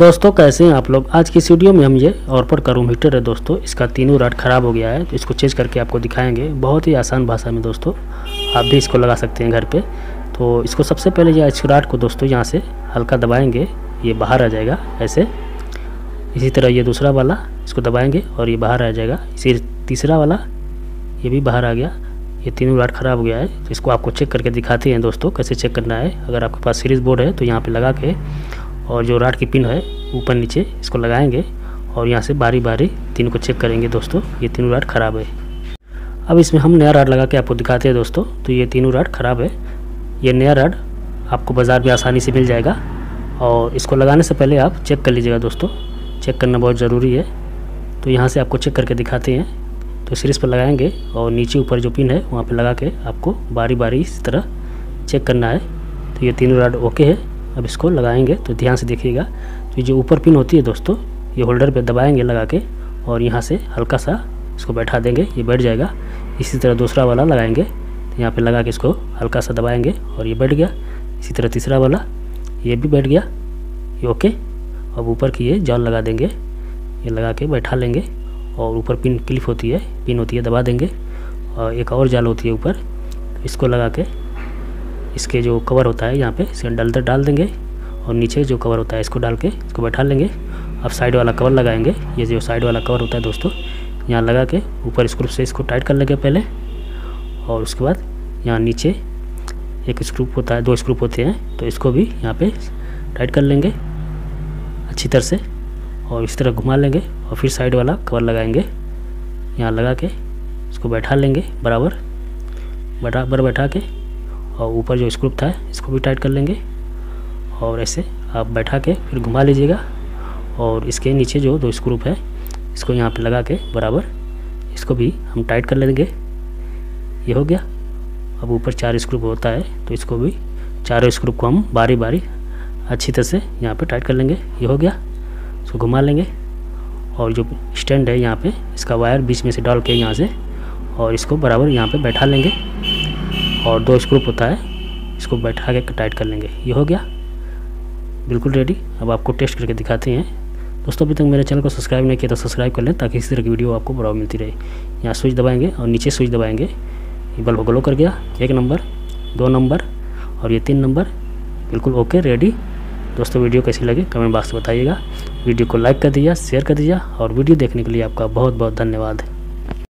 दोस्तों, कैसे हैं आप लोग? आज की इस वीडियो में हम ये ऑरपर का रूम हीटर है दोस्तों। इसका तीनों राड ख़राब हो गया है तो इसको चेंज करके आपको दिखाएँगे। बहुत ही आसान भाषा में दोस्तों, आप भी इसको लगा सकते हैं घर पे। तो इसको सबसे पहले ये इस राड को दोस्तों यहाँ से हल्का दबाएँगे, ये बाहर आ जाएगा, ऐसे। इसी तरह ये दूसरा वाला, इसको दबाएँगे और ये बाहर आ जाएगा। इसी तीसरा वाला, ये भी बाहर आ गया। ये तीनों राड ख़राब हो गया है तो इसको आपको चेक करके दिखाते हैं दोस्तों, कैसे चेक करना है। अगर आपके पास सीरीज़ बोर्ड है तो यहाँ पे लगा के और जो राड की पिन है, ऊपर नीचे, इसको लगाएँगे और यहाँ से बारी बारी तीनों को चेक करेंगे दोस्तों, ये तीनों राड ख़राब है। अब इसमें हम नया राड लगा के आपको दिखाते हैं दोस्तों तो ये तीनों राड ख़राब है। ये नया राड आपको बाज़ार में आसानी से मिल जाएगा और इसको लगाने से पहले आप चेक कर लीजिएगा दोस्तों चेक करना बहुत ज़रूरी है। तो यहाँ से आपको चेक करके दिखाते हैं तो सीरीज़ पर लगाएँगे और नीचे ऊपर जो पिन है, वहाँ पर लगा के आपको बारी बारी इस तरह चेक करना है। तो ये तीनों राड ओके है। अब इसको लगाएँगे तो ध्यान से देखिएगा। तो जो ऊपर पिन होती है दोस्तों, ये होल्डर पे दबाएँगे लगा के, और यहाँ से हल्का सा इसको बैठा देंगे, ये बैठ जाएगा। इसी तरह दूसरा वाला लगाएँगे तो यहाँ पे लगा के इसको हल्का सा दबाएँगे, और ये बैठ गया। इसी तरह तीसरा वाला, ये भी बैठ गया। ये ओके। अब ऊपर की ये जाल लगा देंगे, ये लगा के बैठा लेंगे, और ऊपर पिन क्लिप होती है, पिन होती है, दबा देंगे। और एक और जाल होती है ऊपर, इसको लगा के इसके जो कवर होता है, यहाँ पे इसे डाल डाल देंगे और नीचे जो कवर होता है, इसको डाल के इसको बैठा लेंगे। अब साइड वाला कवर लगाएँगे। ये जो साइड वाला कवर होता है दोस्तों, यहाँ लगा के ऊपर स्क्रू से इसको टाइट कर लेंगे पहले। और उसके बाद यहाँ नीचे एक स्क्रू होता है, दो स्क्रू होते हैं तो इसको भी यहाँ पे टाइट कर लेंगे अच्छी तरह से और इस तरह घुमा लेंगे और फिर साइड वाला कवर लगाएँगे। यहाँ लगा के इसको बैठा लेंगे बराबर बराबर बैठा के। और ऊपर जो स्क्रूप था, इसको भी टाइट कर लेंगे। और ऐसे आप बैठा के फिर घुमा लीजिएगा। और इसके नीचे जो दो स्क्रूप है, इसको यहाँ पे लगा के बराबर, इसको भी हम टाइट कर लेंगे। ये हो गया। अब ऊपर चार स्क्रूप होता है तो इसको भी चारों स्क्रूप को हम बारी बारी अच्छी तरह से यहाँ पे टाइट कर लेंगे। ये हो गया। इसको घुमा लेंगे। और जो स्टैंड है यहाँ पे, इसका वायर बीच में से डाल के यहाँ से, और इसको बराबर यहाँ पे बैठा लेंगे। और दो स्क्रूप होता है, इसको बैठा के टाइट कर लेंगे। ये हो गया। बिल्कुल रेडी अब आपको टेस्ट करके दिखाते हैं। दोस्तों, अभी तक मेरे चैनल को सब्सक्राइब नहीं किया तो सब्सक्राइब कर लें, ताकि इसी तरह की वीडियो आपको बराबर मिलती रहे। यहाँ स्विच दबाएँगे और नीचे स्विच दबाएँगे। ये बल्ब ग्लो कर गया। एक नंबर, दो नंबर और ये तीन नंबर। बिल्कुल ओके रेडी दोस्तों, वीडियो कैसी लगी? कमेंट बॉक्स में बताइएगा। वीडियो को लाइक कर दीजिए शेयर कर दीजिए और वीडियो देखने के लिए आपका बहुत बहुत धन्यवाद।